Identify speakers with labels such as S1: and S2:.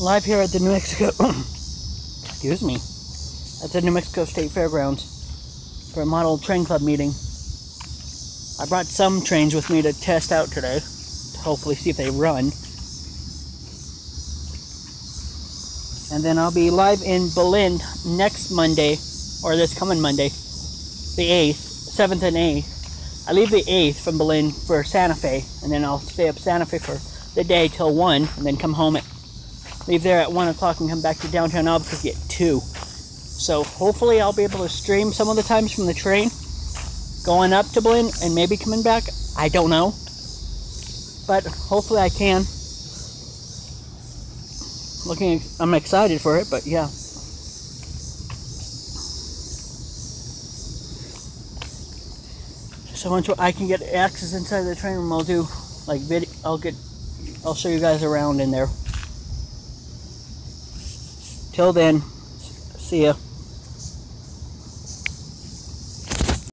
S1: live here at the New Mexico, excuse me, at the New Mexico State Fairgrounds for a model train club meeting. I brought some trains with me to test out today, to hopefully see if they run. And then I'll be live in Belen next Monday, or this coming Monday, the 8th, 7th and 8th. I leave the 8th from Belen for Santa Fe, and then I'll stay up Santa Fe for the day till 1, and then come home at, leave there at 1 o'clock and come back to downtown Albuquerque at 2. So hopefully I'll be able to stream some of the times from the train, going up to Belen and maybe coming back. I don't know. But hopefully I can looking I'm excited for it, but yeah. So once I can get access inside the train room, I'll do like video. I'll get. I'll show you guys around in there. Till then, see ya.